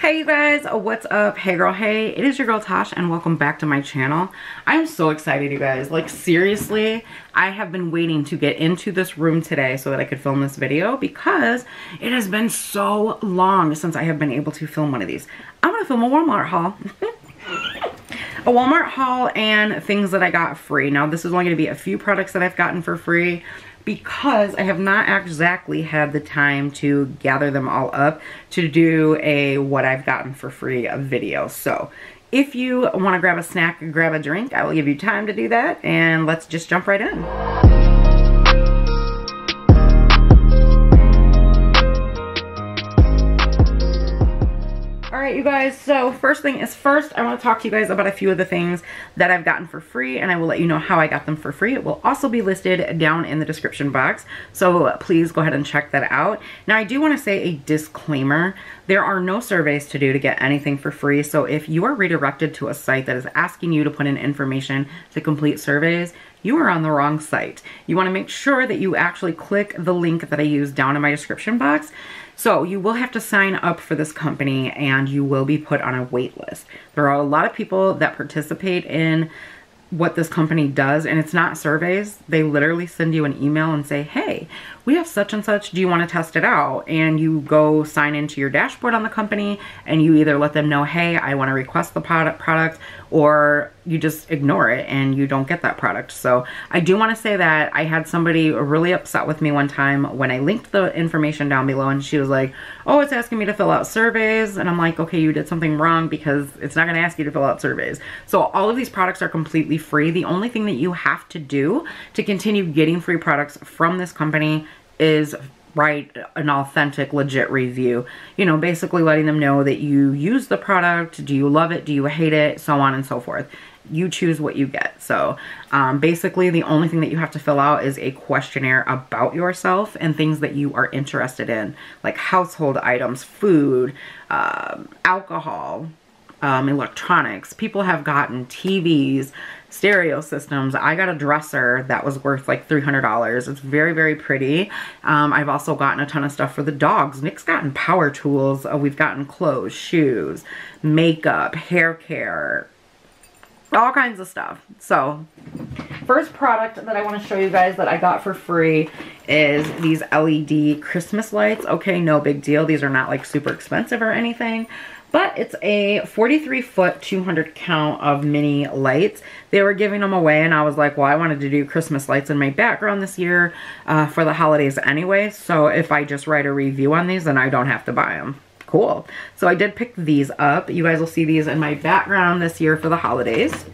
Hey you guys, what's up? Hey girl, hey, it is your girl Tash and welcome back to my channel. I'm so excited you guys, like seriously, I have been waiting to get into this room today so that I could film this video because it has been so long since I have been able to film one of these. I'm gonna film a Walmart haul. a Walmart haul and things that I got free. Now this is only gonna be a few products that I've gotten for free because I have not exactly had the time to gather them all up to do a what I've gotten for free video. So if you want to grab a snack, grab a drink, I will give you time to do that and let's just jump right in. Right, you guys, so first thing is first, I want to talk to you guys about a few of the things that I've gotten for free, and I will let you know how I got them for free. It will also be listed down in the description box, so please go ahead and check that out. Now, I do want to say a disclaimer. There are no surveys to do to get anything for free, so if you are redirected to a site that is asking you to put in information to complete surveys, you are on the wrong site. You want to make sure that you actually click the link that I use down in my description box so you will have to sign up for this company and you will be put on a wait list. There are a lot of people that participate in what this company does and it's not surveys. They literally send you an email and say, hey, we have such and such, do you want to test it out? And you go sign into your dashboard on the company and you either let them know, hey, I want to request the product, product or you just ignore it and you don't get that product. So I do want to say that I had somebody really upset with me one time when I linked the information down below and she was like, oh, it's asking me to fill out surveys. And I'm like, okay, you did something wrong because it's not going to ask you to fill out surveys. So all of these products are completely free. The only thing that you have to do to continue getting free products from this company is write an authentic legit review. You know basically letting them know that you use the product do you love it do you hate it so on and so forth. You choose what you get. So um, basically the only thing that you have to fill out is a questionnaire about yourself and things that you are interested in like household items food um, alcohol um, electronics. People have gotten tvs stereo systems. I got a dresser that was worth like $300. It's very, very pretty. Um, I've also gotten a ton of stuff for the dogs. Nick's gotten power tools. Uh, we've gotten clothes, shoes, makeup, hair care, all kinds of stuff. So first product that I want to show you guys that I got for free is these LED Christmas lights. Okay, no big deal. These are not like super expensive or anything. But it's a 43 foot, 200 count of mini lights. They were giving them away and I was like, well, I wanted to do Christmas lights in my background this year uh, for the holidays anyway. So if I just write a review on these, then I don't have to buy them. Cool. So I did pick these up. You guys will see these in my background this year for the holidays.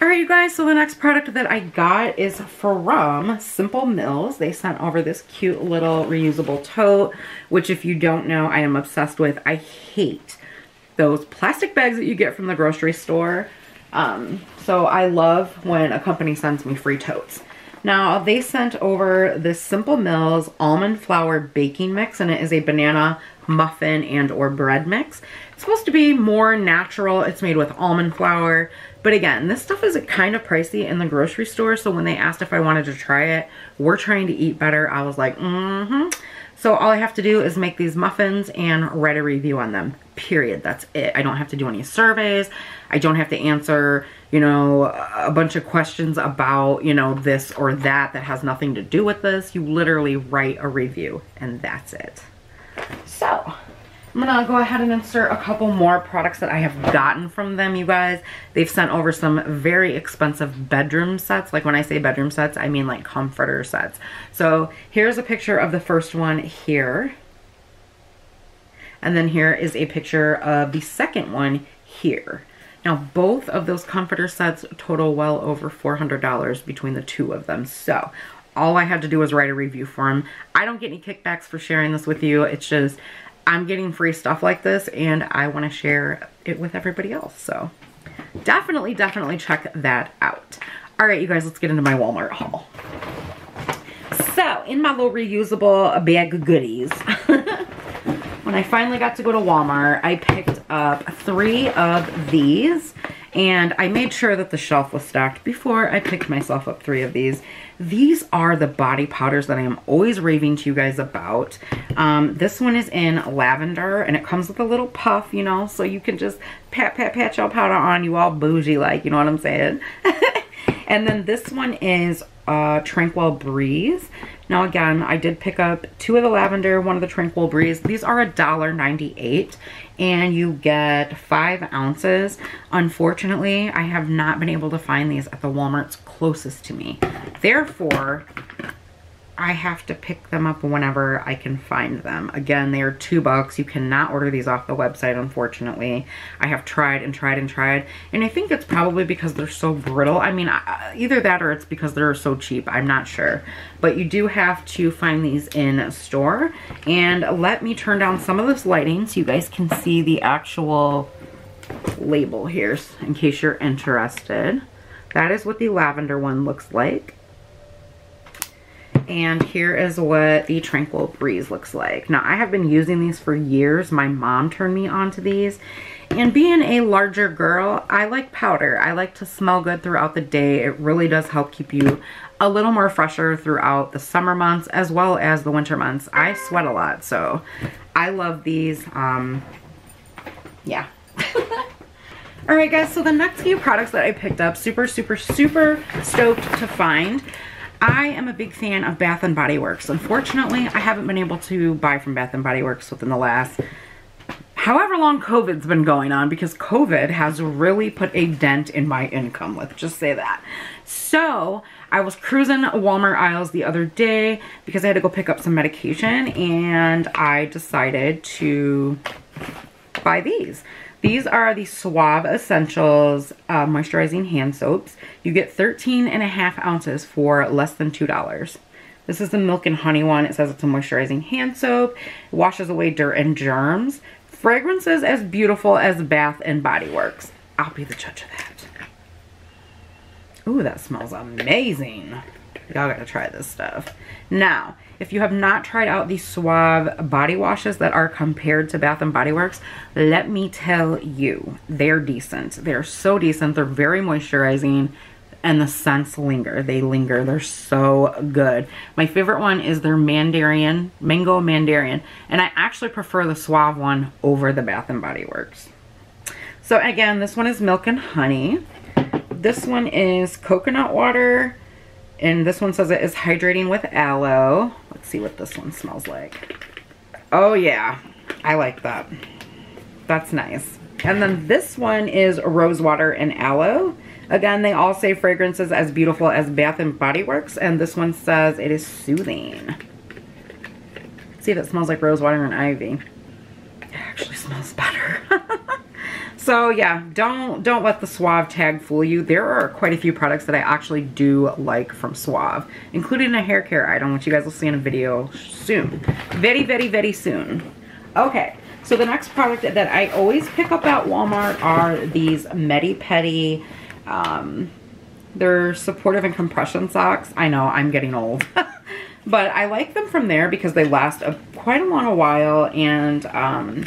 Alright you guys, so the next product that I got is from Simple Mills. They sent over this cute little reusable tote, which if you don't know, I am obsessed with. I hate those plastic bags that you get from the grocery store. Um, so I love when a company sends me free totes. Now they sent over this Simple Mills almond flour baking mix and it is a banana muffin and or bread mix. It's supposed to be more natural. It's made with almond flour. But again, this stuff is kind of pricey in the grocery store. So when they asked if I wanted to try it, we're trying to eat better. I was like, mm-hmm. So all I have to do is make these muffins and write a review on them, period. That's it. I don't have to do any surveys. I don't have to answer, you know, a bunch of questions about, you know, this or that that has nothing to do with this. You literally write a review and that's it. So I'm gonna go ahead and insert a couple more products that I have gotten from them, you guys. They've sent over some very expensive bedroom sets. Like when I say bedroom sets, I mean like comforter sets. So here's a picture of the first one here. And then here is a picture of the second one here. Now, both of those comforter sets total well over $400 between the two of them. So, all I had to do was write a review for them. I don't get any kickbacks for sharing this with you. It's just, I'm getting free stuff like this and I want to share it with everybody else. So definitely, definitely check that out. All right, you guys, let's get into my Walmart haul. So in my little reusable bag of goodies, when I finally got to go to Walmart, I picked up three of these And I made sure that the shelf was stocked before I picked myself up three of these. These are the body powders that I am always raving to you guys about. Um, this one is in lavender and it comes with a little puff, you know, so you can just pat, pat, pat your powder on you all bougie like, you know what I'm saying? and then this one is uh, Tranquil Breeze. Now again, I did pick up two of the lavender, one of the Tranquil Breeze. These are $1.98 and you get five ounces. Unfortunately, I have not been able to find these at the Walmart's closest to me. Therefore, I have to pick them up whenever I can find them. Again, they are two bucks. You cannot order these off the website, unfortunately. I have tried and tried and tried. And I think it's probably because they're so brittle. I mean, either that or it's because they're so cheap. I'm not sure. But you do have to find these in store. And let me turn down some of this lighting so you guys can see the actual label here in case you're interested. That is what the lavender one looks like. And here is what the Tranquil Breeze looks like. Now, I have been using these for years. My mom turned me on to these. And being a larger girl, I like powder. I like to smell good throughout the day. It really does help keep you a little more fresher throughout the summer months as well as the winter months. I sweat a lot, so I love these. Um, yeah. Alright guys, so the next few products that I picked up, super, super, super stoked to find. I am a big fan of Bath & Body Works. Unfortunately, I haven't been able to buy from Bath & Body Works within the last however long COVID's been going on because COVID has really put a dent in my income, let's just say that. So, I was cruising Walmart aisles the other day because I had to go pick up some medication and I decided to buy these. These are the Suave Essentials uh, Moisturizing Hand Soaps. You get 13 and a half ounces for less than $2. This is the Milk and Honey one. It says it's a moisturizing hand soap. It washes away dirt and germs. Fragrances as beautiful as Bath and Body Works. I'll be the judge of that. Ooh, that smells amazing. Y'all gotta try this stuff. Now, if you have not tried out the Suave body washes that are compared to Bath & Body Works, let me tell you, they're decent. They're so decent. They're very moisturizing and the scents linger. They linger. They're so good. My favorite one is their Mandarin, Mango Mandarin. And I actually prefer the Suave one over the Bath & Body Works. So again, this one is Milk and Honey. This one is coconut water, and this one says it is hydrating with aloe. Let's see what this one smells like. Oh yeah, I like that. That's nice. And then this one is rose water and aloe. Again, they all say fragrances as beautiful as Bath and Body Works, and this one says it is soothing. Let's see if it smells like rose water and ivy. It actually smells better. So yeah, don't don't let the Suave tag fool you. There are quite a few products that I actually do like from Suave, including a hair care item, which you guys will see in a video soon. Very, very, very soon. Okay, so the next product that I always pick up at Walmart are these Medi Pedi, um, they're supportive and compression socks. I know, I'm getting old. but I like them from there because they last a, quite a long while and um,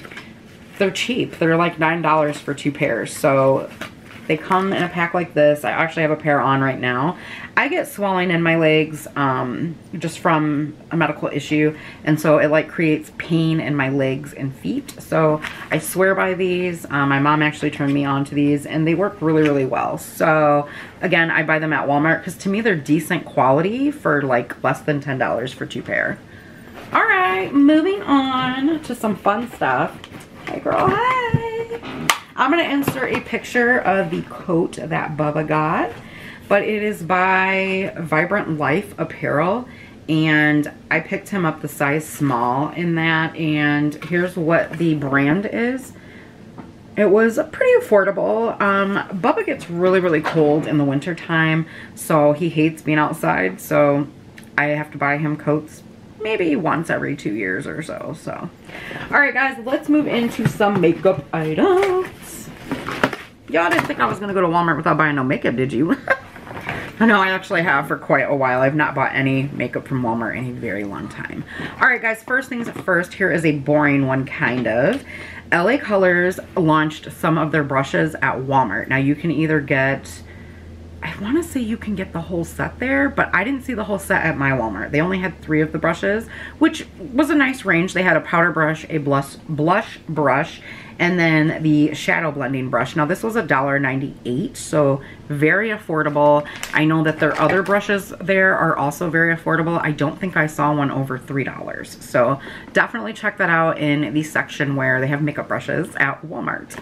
they're cheap. They're like $9 for two pairs. So they come in a pack like this. I actually have a pair on right now. I get swelling in my legs um, just from a medical issue. And so it like creates pain in my legs and feet. So I swear by these. Um, my mom actually turned me on to these and they work really, really well. So again, I buy them at Walmart because to me they're decent quality for like less than $10 for two pair. All right, moving on to some fun stuff. Hey girl, hey. I'm gonna insert a picture of the coat that Bubba got, but it is by Vibrant Life Apparel and I picked him up the size small in that and here's what the brand is. It was pretty affordable. Um, Bubba gets really, really cold in the winter time, so he hates being outside, so I have to buy him coats maybe once every two years or so. So, all right, guys, let's move into some makeup items. Y'all didn't think I was gonna go to Walmart without buying no makeup, did you? I know I actually have for quite a while. I've not bought any makeup from Walmart in a very long time. All right, guys, first things first, here is a boring one, kind of. LA Colors launched some of their brushes at Walmart. Now you can either get, I want to say you can get the whole set there, but I didn't see the whole set at my Walmart. They only had three of the brushes, which was a nice range. They had a powder brush, a blush, blush brush, and then the shadow blending brush. Now this was a $1.98, so very affordable. I know that their other brushes there are also very affordable. I don't think I saw one over $3. So definitely check that out in the section where they have makeup brushes at Walmart.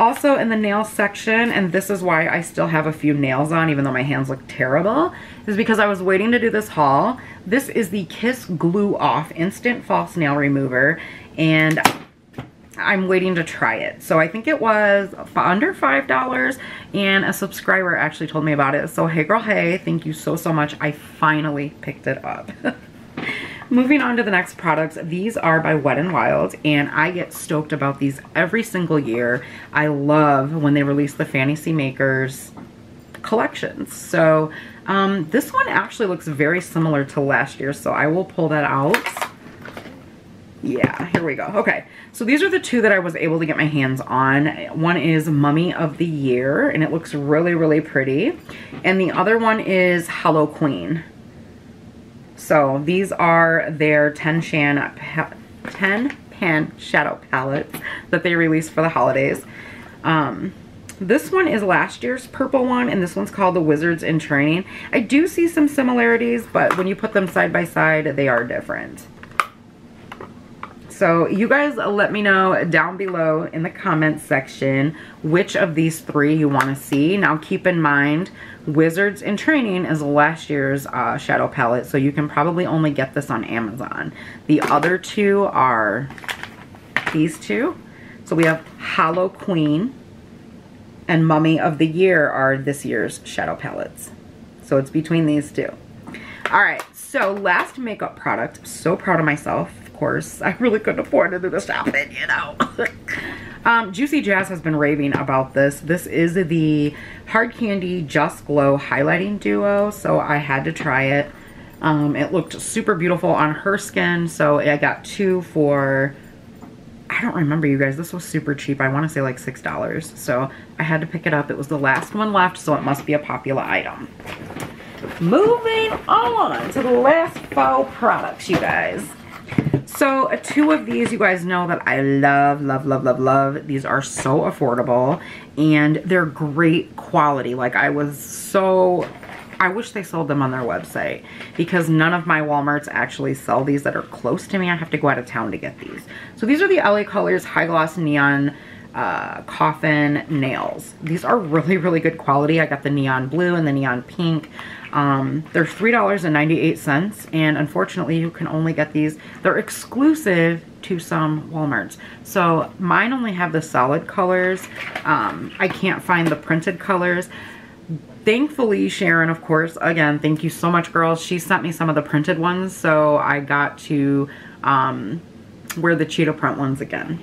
Also in the nail section, and this is why I still have a few nails on even though my hands look terrible, is because I was waiting to do this haul. This is the Kiss Glue Off Instant False Nail Remover, and I'm waiting to try it. So I think it was under $5 and a subscriber actually told me about it. So hey girl, hey, thank you so, so much. I finally picked it up. Moving on to the next products, these are by Wet n Wild and I get stoked about these every single year. I love when they release the Fantasy Makers collections. So um, this one actually looks very similar to last year, so I will pull that out. Yeah, here we go. Okay, so these are the two that I was able to get my hands on. One is Mummy of the Year, and it looks really, really pretty. And the other one is Hallo Queen. So these are their 10 Shan 10 pan shadow palettes that they released for the holidays. Um, this one is last year's purple one, and this one's called the Wizards in Training. I do see some similarities, but when you put them side by side, they are different. So you guys let me know down below in the comments section which of these three you want to see. Now keep in mind, Wizards in Training is last year's uh, shadow palette, so you can probably only get this on Amazon. The other two are these two. So we have Hallo Queen and Mummy of the Year are this year's shadow palettes. So it's between these two. All right, so last makeup product. So proud of myself course. I really couldn't afford to do the you know. um, Juicy Jazz has been raving about this. This is the Hard Candy Just Glow Highlighting Duo, so I had to try it. Um, it looked super beautiful on her skin, so I got two for, I don't remember you guys, this was super cheap. I want to say like $6, so I had to pick it up. It was the last one left, so it must be a popular item. Moving on to the last faux products, you guys. So two of these you guys know that I love, love, love, love, love. These are so affordable and they're great quality. Like I was so, I wish they sold them on their website because none of my Walmarts actually sell these that are close to me. I have to go out of town to get these. So these are the LA Colors High Gloss Neon uh, coffin nails. These are really, really good quality. I got the neon blue and the neon pink. Um, they're $3.98 and unfortunately you can only get these. They're exclusive to some Walmarts. So mine only have the solid colors. Um, I can't find the printed colors. Thankfully, Sharon, of course, again, thank you so much, girls. She sent me some of the printed ones, so I got to um, wear the cheetah print ones again.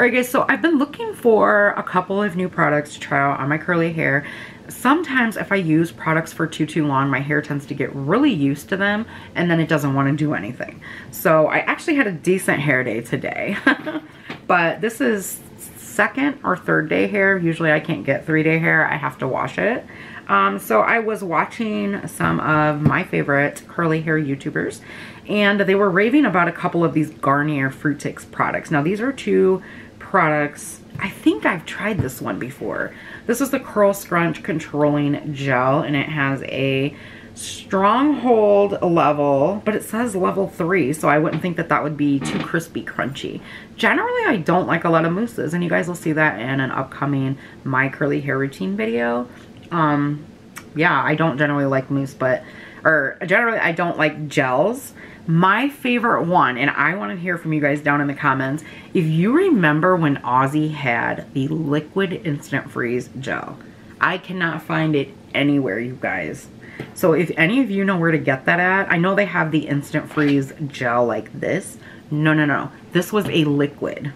Alright guys, so I've been looking for a couple of new products to try out on my curly hair. Sometimes if I use products for too, too long, my hair tends to get really used to them and then it doesn't want to do anything. So I actually had a decent hair day today. but this is second or third day hair. Usually I can't get three day hair. I have to wash it. Um, so I was watching some of my favorite curly hair YouTubers and they were raving about a couple of these Garnier Fructis products. Now these are two products. I think I've tried this one before. This is the Curl Scrunch Controlling Gel and it has a stronghold level, but it says level three, so I wouldn't think that that would be too crispy crunchy. Generally, I don't like a lot of mousses, and you guys will see that in an upcoming My Curly Hair Routine video. Um, yeah, I don't generally like mousse, but, or generally I don't like gels. My favorite one, and I want to hear from you guys down in the comments, if you remember when Aussie had the Liquid Instant Freeze Gel. I cannot find it anywhere, you guys. So if any of you know where to get that at, I know they have the Instant Freeze Gel like this. No, no, no. This was a liquid.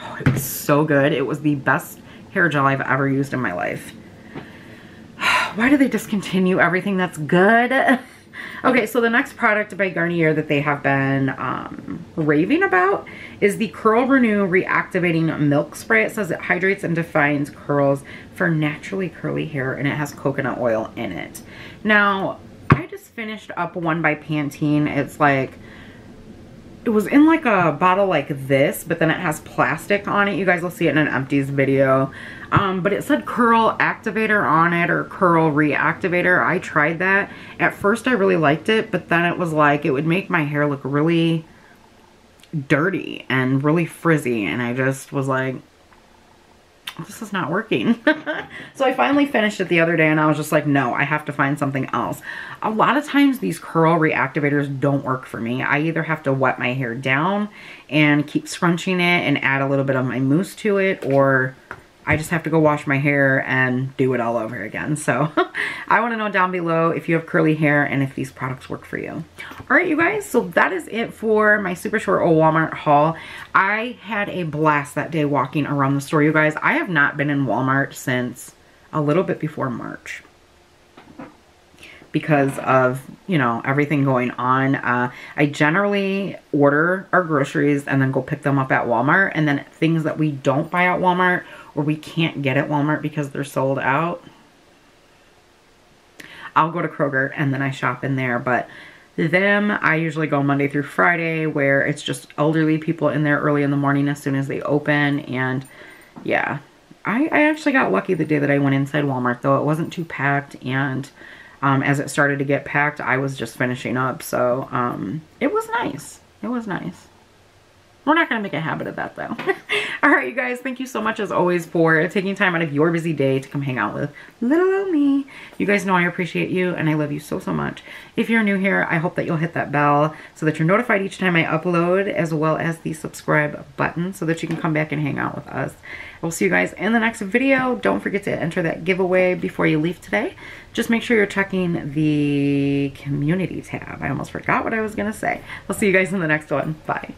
Oh, it was so good. It was the best hair gel I've ever used in my life why do they discontinue everything that's good? Okay, so the next product by Garnier that they have been um, raving about is the Curl Renew Reactivating Milk Spray. It says it hydrates and defines curls for naturally curly hair and it has coconut oil in it. Now, I just finished up one by Pantene. It's like it was in like a bottle like this, but then it has plastic on it. You guys will see it in an empties video. Um, but it said curl activator on it or curl reactivator. I tried that. At first I really liked it, but then it was like it would make my hair look really dirty and really frizzy. And I just was like, this is not working. so I finally finished it the other day and I was just like, no, I have to find something else. A lot of times these curl reactivators don't work for me. I either have to wet my hair down and keep scrunching it and add a little bit of my mousse to it or I just have to go wash my hair and do it all over again. So I want to know down below if you have curly hair and if these products work for you. All right, you guys, so that is it for my super short old Walmart haul. I had a blast that day walking around the store, you guys. I have not been in Walmart since a little bit before March because of, you know, everything going on. Uh, I generally order our groceries and then go pick them up at Walmart. And then things that we don't buy at Walmart or we can't get at Walmart because they're sold out, I'll go to Kroger and then I shop in there. But them, I usually go Monday through Friday where it's just elderly people in there early in the morning as soon as they open. And yeah, I, I actually got lucky the day that I went inside Walmart though. It wasn't too packed and um, as it started to get packed, I was just finishing up. So um, it was nice. It was nice. We're not going to make a habit of that though. All right, you guys, thank you so much as always for taking time out of your busy day to come hang out with little old me. You guys know I appreciate you and I love you so, so much. If you're new here, I hope that you'll hit that bell so that you're notified each time I upload as well as the subscribe button so that you can come back and hang out with us. We'll see you guys in the next video. Don't forget to enter that giveaway before you leave today. Just make sure you're checking the community tab. I almost forgot what I was going to say. We'll see you guys in the next one. Bye.